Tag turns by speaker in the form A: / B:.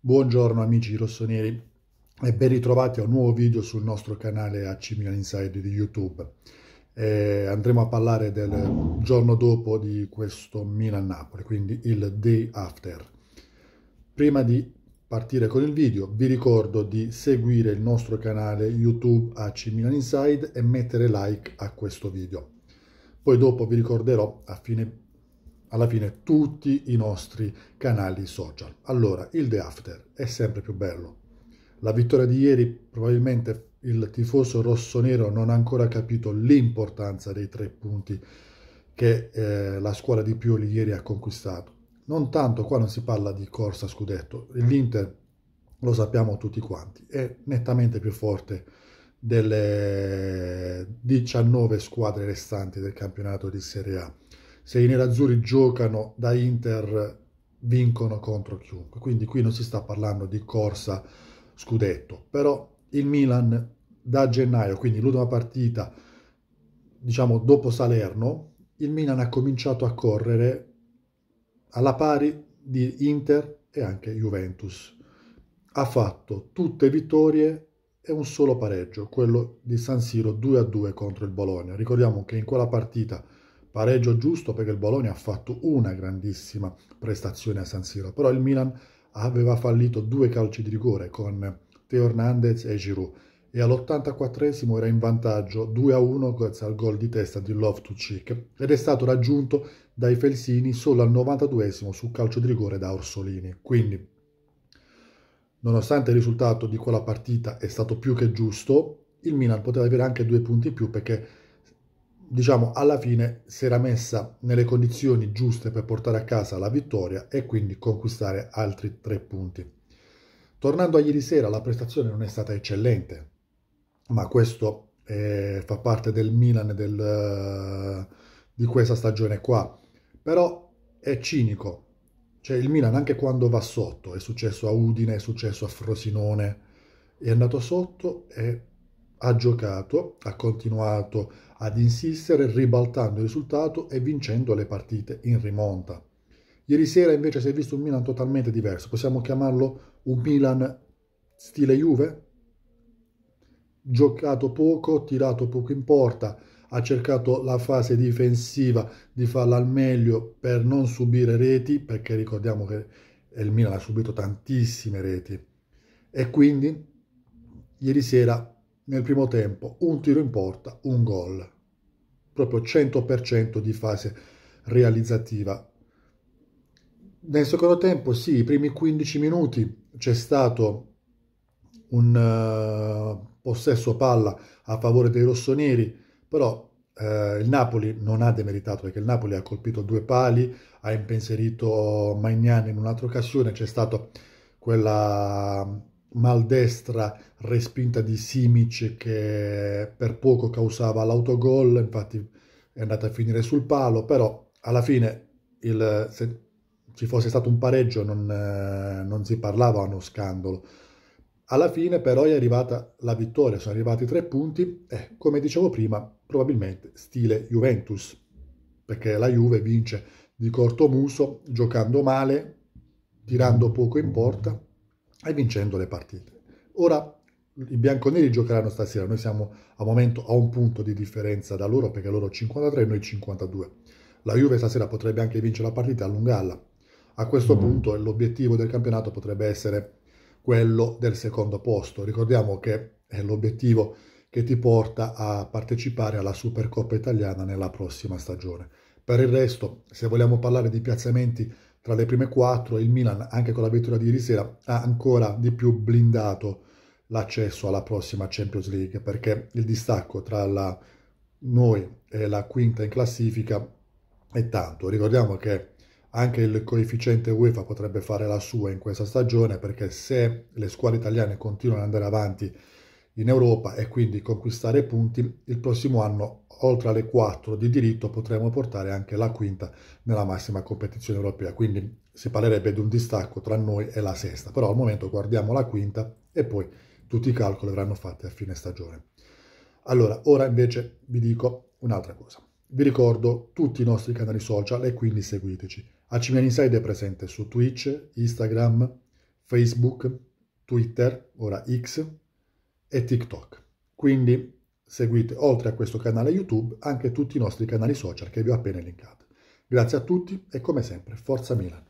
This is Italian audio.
A: Buongiorno amici rossoneri e ben ritrovati a un nuovo video sul nostro canale AC Milan Inside di YouTube. Eh, andremo a parlare del giorno dopo di questo Milan-Napoli, quindi il day after. Prima di partire con il video vi ricordo di seguire il nostro canale YouTube AC Milan Inside e mettere like a questo video. Poi dopo vi ricorderò a fine alla fine tutti i nostri canali social. Allora, il day after è sempre più bello. La vittoria di ieri probabilmente il tifoso rossonero non ha ancora capito l'importanza dei tre punti che eh, la squadra di Pioli ieri ha conquistato. Non tanto, qua non si parla di corsa scudetto, l'Inter lo sappiamo tutti quanti, è nettamente più forte delle 19 squadre restanti del campionato di Serie A se i nerazzurri giocano da Inter vincono contro chiunque. Quindi qui non si sta parlando di corsa scudetto, però il Milan da gennaio, quindi l'ultima partita, diciamo dopo Salerno, il Milan ha cominciato a correre alla pari di Inter e anche Juventus. Ha fatto tutte vittorie e un solo pareggio, quello di San Siro 2-2 contro il Bologna. Ricordiamo che in quella partita pareggio giusto perché il Bologna ha fatto una grandissima prestazione a San Siro, però il Milan aveva fallito due calci di rigore con Teo Hernandez e Giroud e all'84esimo era in vantaggio 2-1 grazie al gol di testa di Love to Cheek ed è stato raggiunto dai Felsini solo al 92esimo su calcio di rigore da Orsolini. Quindi, nonostante il risultato di quella partita è stato più che giusto, il Milan poteva avere anche due punti in più perché diciamo, alla fine si era messa nelle condizioni giuste per portare a casa la vittoria e quindi conquistare altri tre punti. Tornando a ieri sera, la prestazione non è stata eccellente, ma questo eh, fa parte del Milan del, di questa stagione qua. Però è cinico, cioè il Milan anche quando va sotto, è successo a Udine, è successo a Frosinone, è andato sotto e ha giocato, ha continuato ad insistere ribaltando il risultato e vincendo le partite in rimonta. Ieri sera invece si è visto un Milan totalmente diverso, possiamo chiamarlo un Milan stile Juve? Giocato poco, tirato poco in porta, ha cercato la fase difensiva di farla al meglio per non subire reti, perché ricordiamo che il Milan ha subito tantissime reti. E quindi ieri sera nel primo tempo, un tiro in porta, un gol. Proprio 100% di fase realizzativa. Nel secondo tempo, sì, i primi 15 minuti c'è stato un uh, possesso palla a favore dei rossoneri, però uh, il Napoli non ha demeritato perché il Napoli ha colpito due pali, ha impensierito Magnani in un'altra occasione, c'è stata quella maldestra respinta di Simic che per poco causava l'autogol, infatti è andata a finire sul palo, però alla fine il, se ci fosse stato un pareggio non, non si parlava uno scandalo. Alla fine però è arrivata la vittoria, sono arrivati tre punti e come dicevo prima probabilmente stile Juventus, perché la Juve vince di corto muso, giocando male, tirando poco in porta e vincendo le partite. Ora i bianconeri giocheranno stasera, noi siamo a momento a un punto di differenza da loro perché loro 53 e noi 52. La Juve stasera potrebbe anche vincere la partita e allungarla. A questo mm. punto l'obiettivo del campionato potrebbe essere quello del secondo posto. Ricordiamo che è l'obiettivo che ti porta a partecipare alla Supercoppa italiana nella prossima stagione. Per il resto, se vogliamo parlare di piazzamenti tra le prime quattro, il Milan, anche con la vittoria di ieri sera, ha ancora di più blindato l'accesso alla prossima Champions League, perché il distacco tra la, noi e la quinta in classifica è tanto. Ricordiamo che anche il coefficiente UEFA potrebbe fare la sua in questa stagione, perché se le squadre italiane continuano ad andare avanti in Europa e quindi conquistare punti, il prossimo anno, oltre alle quattro di diritto, potremo portare anche la quinta nella massima competizione europea. Quindi si parlerebbe di un distacco tra noi e la sesta, però al momento guardiamo la quinta e poi tutti i calcoli verranno fatti a fine stagione. Allora, ora invece vi dico un'altra cosa. Vi ricordo tutti i nostri canali social e quindi seguiteci. Acimian Inside è presente su Twitch, Instagram, Facebook, Twitter, ora X e TikTok. Quindi seguite oltre a questo canale YouTube anche tutti i nostri canali social che vi ho appena elencato. Grazie a tutti e come sempre, Forza Milan!